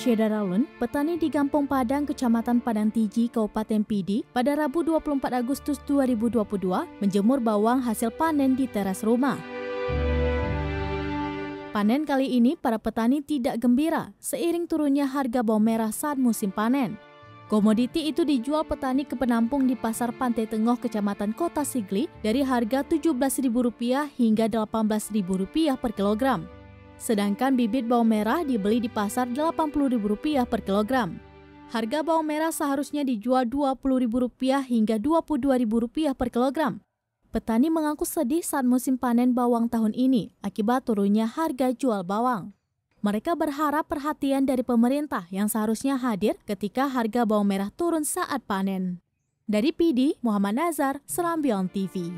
Rashida Ralun, petani di Gampung Padang, Kecamatan Padang Tiji, Kabupaten Pidi, pada Rabu 24 Agustus 2022 menjemur bawang hasil panen di teras rumah. Panen kali ini para petani tidak gembira seiring turunnya harga bawang merah saat musim panen. Komoditi itu dijual petani ke penampung di Pasar Pantai Tengah Kecamatan Kota Sigli dari harga Rp17.000 hingga Rp18.000 per kilogram sedangkan bibit bawang merah dibeli di pasar Rp80.000 per kilogram. Harga bawang merah seharusnya dijual Rp20.000 hingga Rp22.000 per kilogram. Petani mengaku sedih saat musim panen bawang tahun ini akibat turunnya harga jual bawang. Mereka berharap perhatian dari pemerintah yang seharusnya hadir ketika harga bawang merah turun saat panen. Dari PD, Muhammad Nazar, Serambion TV.